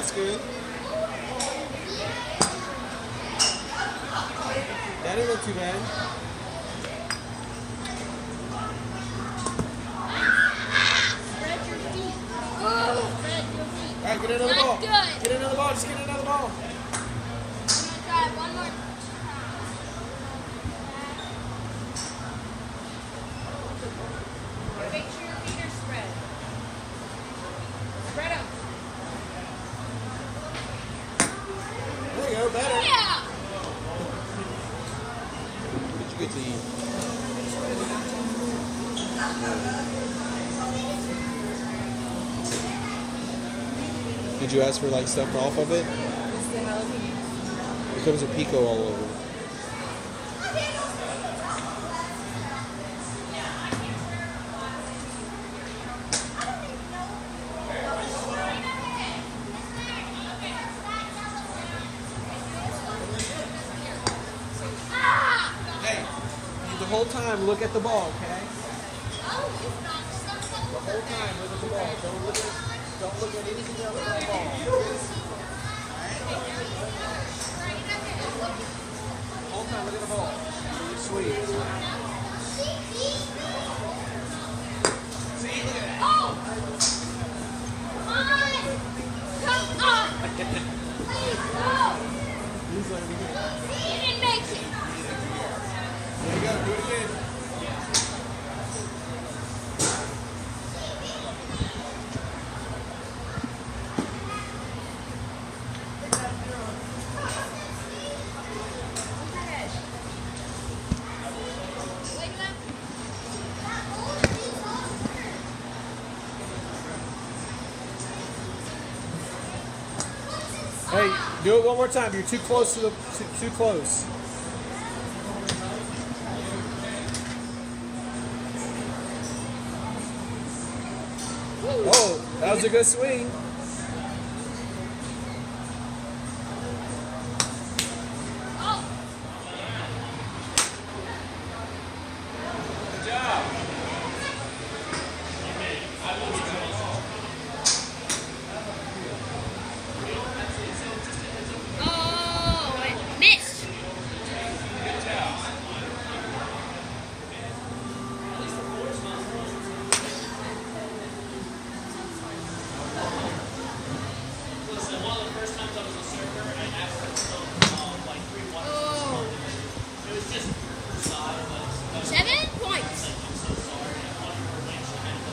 That's good. That didn't look too bad. Spread your feet. Spread your feet. All right, get another Not ball. good. Get another ball. Just get another ball. Get you good to eat. Did you ask for like stuff off of it? It comes with pico all over. Whole time look at the ball, okay? The whole time look at the ball. Don't look at don't look at anything else but the ball. The whole time look at the ball. Sweet. See, look at that. Oh! Come on! Please, no! He's Hey, do it one more time. You're too close to the too, too close. Oh, that was a good swing. just